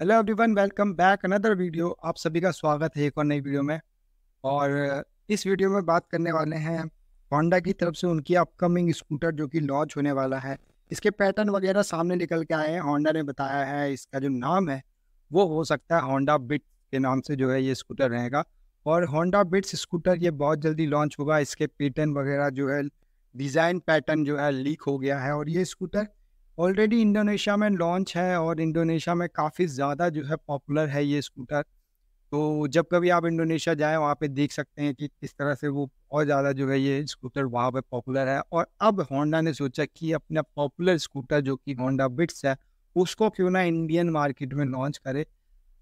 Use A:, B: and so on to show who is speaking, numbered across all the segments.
A: Hello everyone welcome back another video आप सभी का स्वागत है एक और नई वीडियो में। और, इस वीडियो में बात करने वाले हैं होंडा की तरफ़ से उनकी अपकमिंग स्कूटर जो कि लॉन्च होने वाला है। इसके पैटर्न वगैरह सामने निकल के आए हैं। होंडा ने बताया है, इसका जो नाम है, वो हो सकता है होंडा बिट के नाम से जो है ये स्कूटर रहेगा। और होंडा बिट्स स्कूटर ये बहुत जल्दी लॉन्च होगा। इसके पैटर्न वगैरह जो है डिज़ाइन पैटर्न जो है लीक हो गया है। और ये स्कूटर ऑलरेडी इंडोनेशिया में लॉन्च है और इंडोनेशिया में काफ़ी ज़्यादा जो है पॉपुलर है ये स्कूटर। तो जब कभी आप इंडोनेशिया जाएँ, वहाँ पे देख सकते हैं कि किस तरह से वो और ज़्यादा जो है ये स्कूटर वहाँ पे पॉपुलर है। और अब होंडा ने सोचा कि अपना पॉपुलर स्कूटर जो कि होंडा बिट्स है, उसको क्यों ना इंडियन मार्केट में लॉन्च करे।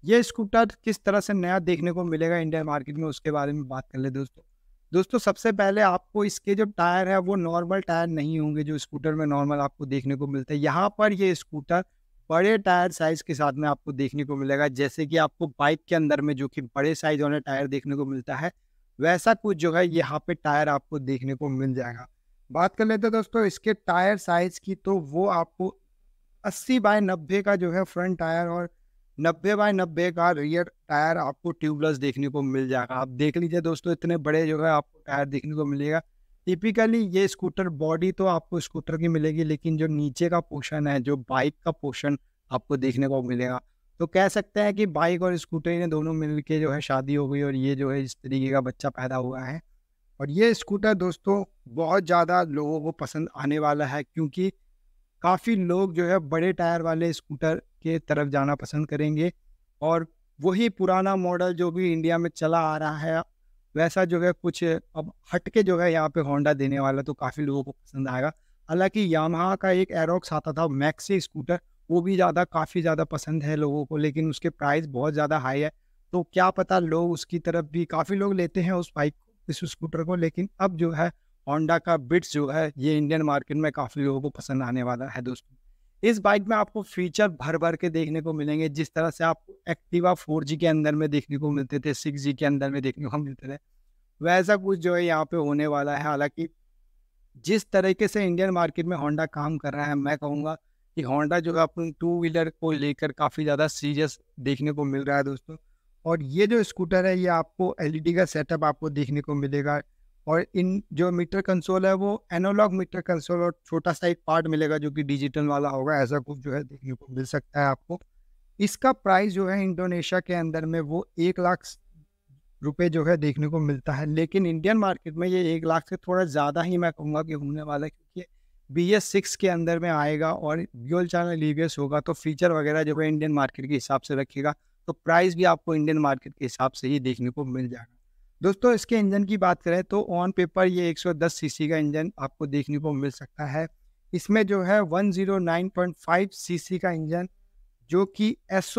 A: ये स्कूटर किस तरह से नया देखने को मिलेगा इंडियन मार्केट में, उसके बारे में बात कर ले दोस्तों। दोस्तों, सबसे पहले आपको इसके जो टायर है, वो नॉर्मल टायर नहीं होंगे, जो स्कूटर में नॉर्मल आपको देखने को मिलते हैं। यहाँ पर ये स्कूटर बड़े टायर साइज़ के साथ में आपको देखने को मिलेगा, जैसे कि आपको बाइक के अंदर में जो कि बड़े साइज़ वाले टायर देखने को मिलता है, वैसा कुछ जो है यहाँ पे टायर आपको देखने को मिल जाएगा। बात कर लेते हैं दोस्तों, इसके टायर साइज़ की तो वो आपको 80 बाय 90 का जो है फ्रंट टायर और नब्बे बाय नब्बे का रियर टायर आपको ट्यूबलेस देखने को मिल जाएगा। आप देख लीजिए दोस्तों, इतने बड़े जो है आपको टायर देखने को मिलेगा। टिपिकली ये स्कूटर बॉडी तो आपको स्कूटर की मिलेगी, लेकिन जो नीचे का पोर्शन है, जो बाइक का पोर्शन आपको देखने को मिलेगा। तो कह सकते हैं कि बाइक और स्कूटर ने दोनों मिल के जो है शादी हो गई और ये जो है इस तरीके का बच्चा पैदा हुआ है। और ये स्कूटर दोस्तों बहुत ज़्यादा लोगों को पसंद आने वाला है, क्योंकि काफ़ी लोग जो है बड़े टायर वाले स्कूटर के तरफ़ जाना पसंद करेंगे और वही पुराना मॉडल जो भी इंडिया में चला आ रहा है, वैसा जो है कुछ अब हट के जो है यहाँ पे होंडा देने वाला तो काफ़ी लोगों को पसंद आएगा। हालाँकि यामाहा का एक एरोक्स आता था मैक्सी स्कूटर वो भी ज़्यादा काफ़ी ज़्यादा पसंद है लोगों को, लेकिन उसके प्राइस बहुत ज़्यादा हाई है। तो क्या पता लोग उसकी तरफ़ भी, काफ़ी लोग लेते हैं उस बाइक को, इस स्कूटर को, लेकिन अब जो है होंडा का बिट्स जो है, ये इंडियन मार्केट में काफ़ी लोगों को पसंद आने वाला है दोस्तों। इस बाइक में आपको फीचर भर भर के देखने को मिलेंगे, जिस तरह से आपको एक्टिवा फोर के अंदर में देखने को मिलते थे सिक्स के अंदर में देखने को मिलते थे, वैसा कुछ जो है यहाँ पे होने वाला है। हालाँकि जिस तरीके से इंडियन मार्केट में होंडा काम कर रहा है, मैं कहूँगा कि होंडा जो है अपनी टू व्हीलर को लेकर काफ़ी ज़्यादा सीरियस देखने को मिल रहा है दोस्तों। और ये जो स्कूटर है, ये आपको एलईडी का सेटअप आपको देखने को मिलेगा। और इन जो मीटर कंसोल है वो एनालॉग मीटर कंसोल और छोटा सा एक पार्ट मिलेगा जो कि डिजिटल वाला होगा, ऐसा कुछ जो है देखने को मिल सकता है आपको। इसका प्राइस जो है इंडोनेशिया के अंदर में वो एक लाख रुपए जो है देखने को मिलता है, लेकिन इंडियन मार्केट में ये एक लाख से थोड़ा ज़्यादा ही मैं कहूँगा कि होने वाला है, क्योंकि बी एस सिक्स के अंदर में आएगा और ड्यूल चैनल ई होगा तो फीचर वगैरह जो है इंडियन मार्केट के हिसाब से रखेगा तो प्राइस भी आपको इंडियन मार्केट के हिसाब से ही देखने को मिल जाएगा। दोस्तों, इसके इंजन की बात करें तो ऑन पेपर ये 110 सीसी का इंजन आपको देखने को मिल सकता है। इसमें जो है 109.5 सीसी का इंजन, जो कि एस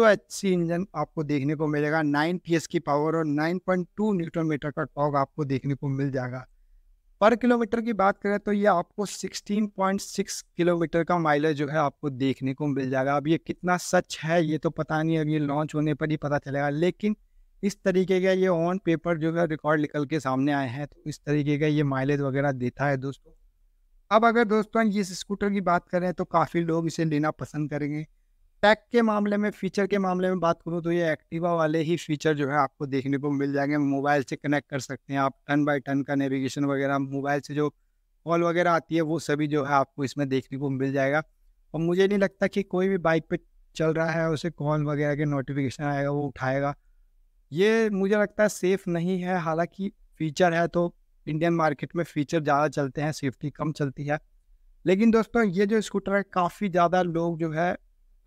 A: इंजन आपको देखने को मिलेगा। 9 पीएस की पावर और 9.2 न्यूटन मीटर का टॉक आपको देखने को मिल जाएगा। पर किलोमीटर की बात करें तो ये आपको 16.6 किलोमीटर का माइलेज जो है आपको देखने को मिल जाएगा। अब ये कितना सच है, ये तो पता नहीं, अब ये लॉन्च होने पर ही पता चलेगा। लेकिन इस तरीके का ये ऑन पेपर जो है रिकॉर्ड निकल के सामने आए हैं तो इस तरीके का ये माइलेज वगैरह देता है दोस्तों। अब अगर दोस्तों इस स्कूटर की बात करें तो काफ़ी लोग इसे लेना पसंद करेंगे। टैक के मामले में फीचर के मामले में बात करूँ तो ये एक्टिवा वाले ही फीचर जो है आपको देखने को मिल जाएँगे। मोबाइल से कनेक्ट कर सकते हैं आप टन बाई टन का नेविगेशन वगैरह, मोबाइल से जो कॉल वगैरह आती है, वो सभी जो है आपको इसमें देखने को मिल जाएगा। और मुझे नहीं लगता कि कोई भी बाइक पे चल रहा है, उसे कॉल वगैरह के नोटिफिकेशन आएगा, वो उठाएगा। ये मुझे लगता है सेफ़ नहीं है। हालाँकि फ़ीचर है तो इंडियन मार्केट में फ़ीचर ज़्यादा चलते हैं, सेफ्टी कम चलती है। लेकिन दोस्तों, ये जो स्कूटर है, काफ़ी ज़्यादा लोग जो है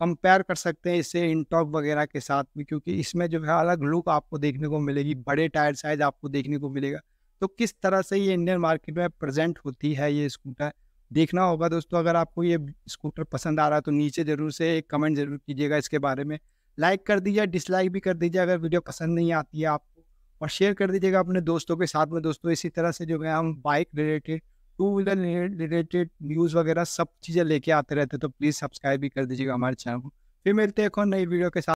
A: कंपेयर कर सकते हैं इसे इंटॉक वगैरह के साथ भी, क्योंकि इसमें जो है अलग लुक आपको देखने को मिलेगी, बड़े टायर साइज़ आपको देखने को मिलेगा। तो किस तरह से ये इंडियन मार्केट में प्रेजेंट होती है ये स्कूटर, देखना होगा दोस्तों। अगर आपको ये स्कूटर पसंद आ रहा है तो नीचे ज़रूर से एक कमेंट ज़रूर कीजिएगा इसके बारे में। लाइक कर दीजिए डिसलाइक भी कर दीजिए अगर वीडियो पसंद नहीं आती है आपको और शेयर कर दीजिएगा अपने दोस्तों के साथ में। दोस्तों, इसी तरह से जो है हम bike related two wheeler related news वगैरह सब चीज़ें लेके आते रहते तो प्लीज़ सब्सक्राइब भी कर दीजिएगा हमारे चैनल को। फिर मिलते हैं एक और नई वीडियो के साथ।